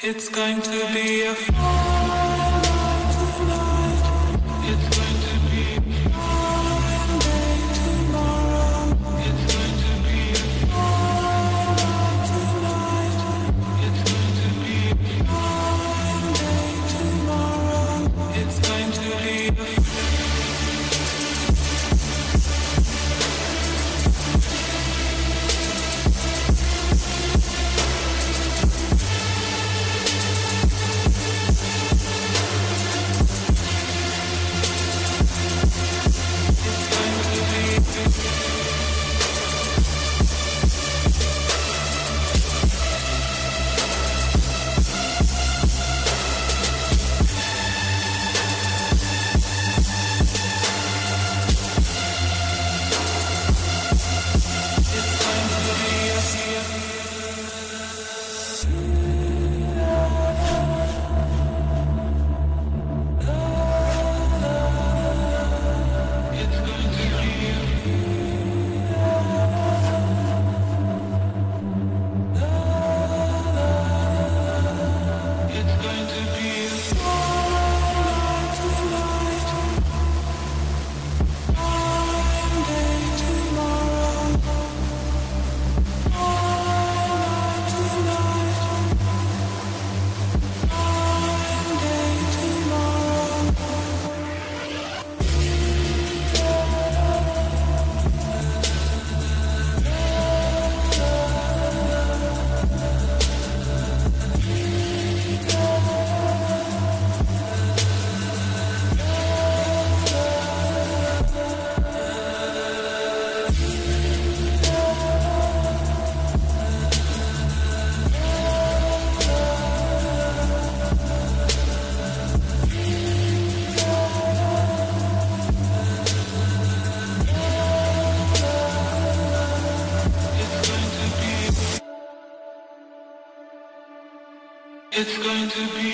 It's going to be a fun night tonight. It's It's going to be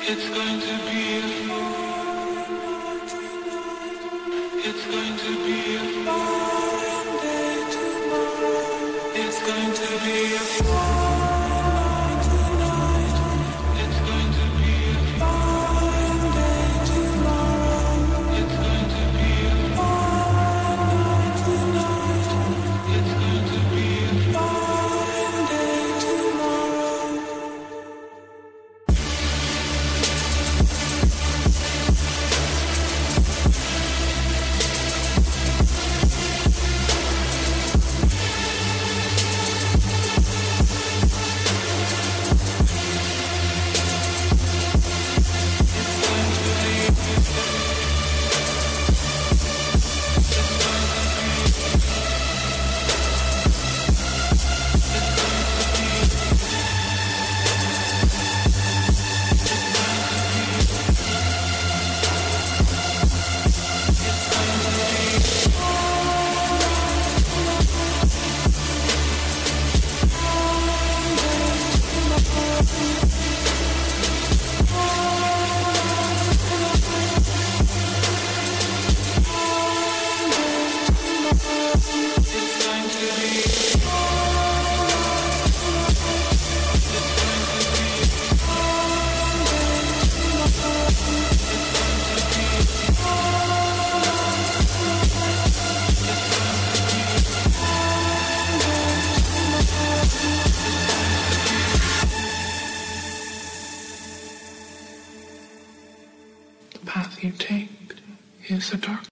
It's going to be It's going to be It's going to be you take is a dark